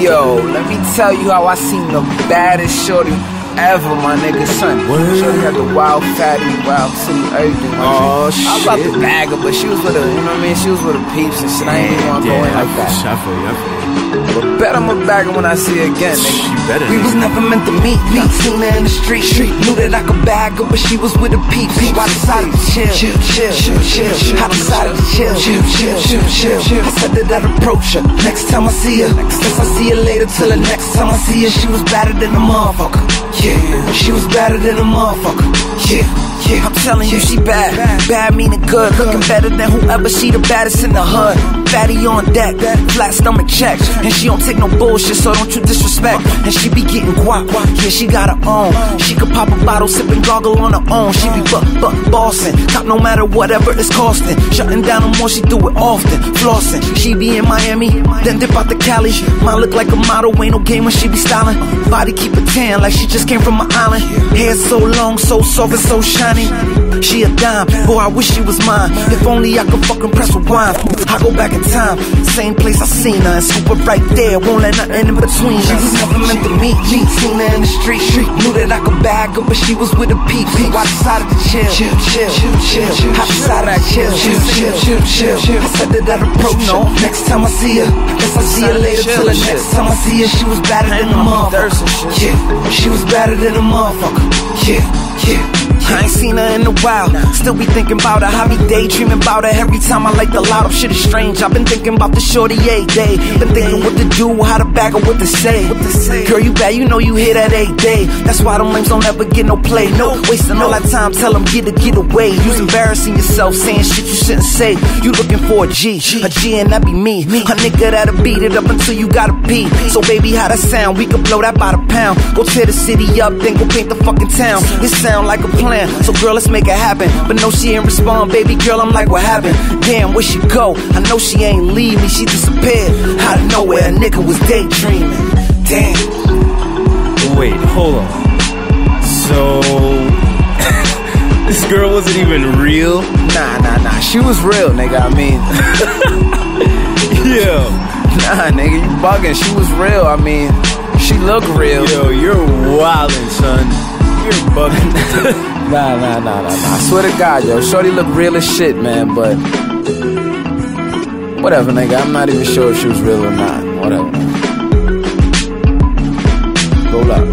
Yo, let me tell you how I seen the baddest shorty ever, my nigga, son. Shorty had the wild fatty, wild city, everything. my Oh, I was about to bag her, but she was with her, you know what I mean? She was with her peeps and shit. I ain't even wanna go in like that. I feel you, I feel you. But bet I'ma bag her when I see her again, nigga. You better. We was never meant to meet. Me, seen her in the street. Street. Knew that I could bag her, but she was with the peeps. So I decided to chill, chill, chill, chill, chill. I decided to chill, chill, chill, chill, chill. I said that I'd approach her next time I see her. Guess I see her later till the next time I see her. She was better than a motherfucker. Yeah, she was better than a motherfucker. Yeah. Yeah, I'm telling you, she bad. Bad meaning good. Looking better than whoever she the baddest in the hood. Fatty on deck, flat stomach check. And she don't take no bullshit, so don't you disrespect. And she be getting guap. Yeah, she got her own. She could pop a bottle, sip and gargle on her own. She be but but bossing. Cop no matter whatever it's costing. Shutting down no more she do it often. Flossing. She be in Miami, then dip out the Cali. Mine look like a model, ain't no game when she be styling. Body keep it tan like she just came from an island. Hair so long, so soft and so shiny. She a dime, boy, I wish she was mine. If only I could fucking press rewind. I go back in time, same place I seen her, and scoop her right there. Won't let nothing in between. She was never meant to meet me. Seen her in the street, knew that I could bag her, but she was with a peep. I decided to chill, chill, chill, chill. I decided to chill, chill, chill, chill, chill. I said that I'd approach her next time I see her. Guess I see her later till the next time I see her. She was better than a motherfucker. Yeah, she was better than a motherfucker. Yeah, yeah. I ain't seen her in a while. Still be thinking about her. I be daydreaming about her every time I like the loud up. Shit is strange. I've been thinking about the shorty a day. Been thinking what to do, how to back her, what to say. Girl, you bad, you know you hit that a day. That's why them lames don't ever get no play. No wasting all that time. Tell them get it, get away. You embarrassing yourself, saying shit you shouldn't say. You looking for a G, a G and that be me. A nigga that'll beat it up until you gotta pee. So baby, how that sound? We could blow that by the pound. Go tear the city up, then go paint the fucking town. It sound like a plan. So girl, let's make it happen. But no, she ain't respond, baby girl. I'm like, what happened? Damn, where she go? I know she ain't leave me. She disappeared out of nowhere. A nigga was daydreaming. Damn. Wait, hold on. So this girl wasn't even real? Nah, nah, nah. She was real, nigga. I mean, Yo, nah, nigga, you bugging. She was real. I mean, she looked real. yo, you're wildin', son. You're bugging. Nah, nah, nah, nah, nah. I swear to God, yo, Shorty look real as shit, man. But whatever, nigga. I'm not even sure if she was real or not. Whatever. Roll up.